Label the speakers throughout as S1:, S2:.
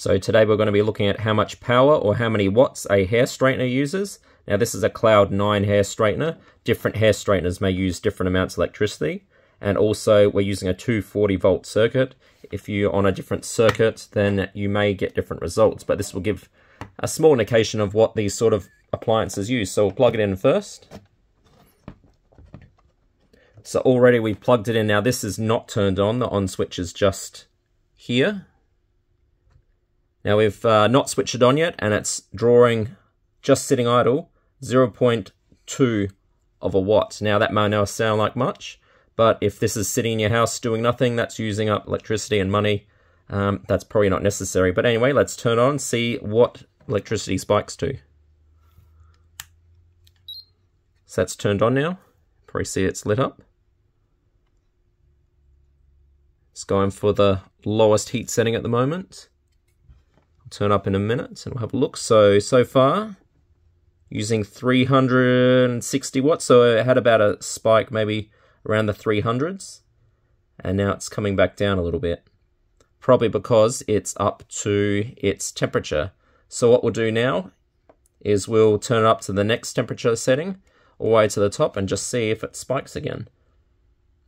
S1: So today we're going to be looking at how much power or how many watts a hair straightener uses. Now this is a Cloud 9 hair straightener. Different hair straighteners may use different amounts of electricity. And also we're using a 240 volt circuit. If you're on a different circuit, then you may get different results. But this will give a small indication of what these sort of appliances use. So we'll plug it in first. So already we've plugged it in. Now this is not turned on. The on switch is just here. Now we've uh, not switched it on yet and it's drawing, just sitting idle, 0.2 of a watt. Now that may not sound like much, but if this is sitting in your house doing nothing, that's using up electricity and money. Um, that's probably not necessary. But anyway, let's turn on see what electricity spikes to. So that's turned on now. Probably see it's lit up. It's going for the lowest heat setting at the moment. Turn up in a minute and we'll have a look. So, so far, using 360 watts. So it had about a spike maybe around the 300s. And now it's coming back down a little bit. Probably because it's up to its temperature. So what we'll do now is we'll turn it up to the next temperature setting all the way to the top and just see if it spikes again.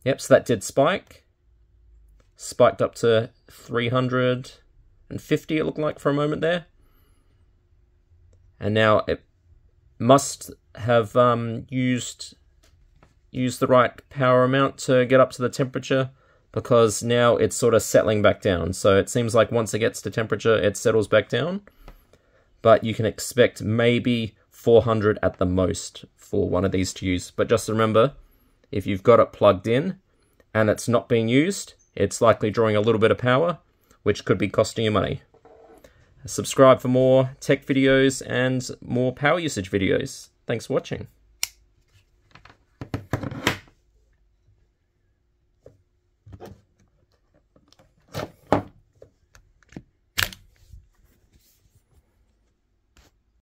S1: Yep, so that did spike spiked up to 350 it looked like for a moment there. And now it must have um, used used the right power amount to get up to the temperature because now it's sort of settling back down. So it seems like once it gets to temperature, it settles back down. But you can expect maybe 400 at the most for one of these to use. But just remember, if you've got it plugged in and it's not being used, it's likely drawing a little bit of power, which could be costing you money. Subscribe for more tech videos and more power usage videos. Thanks for watching.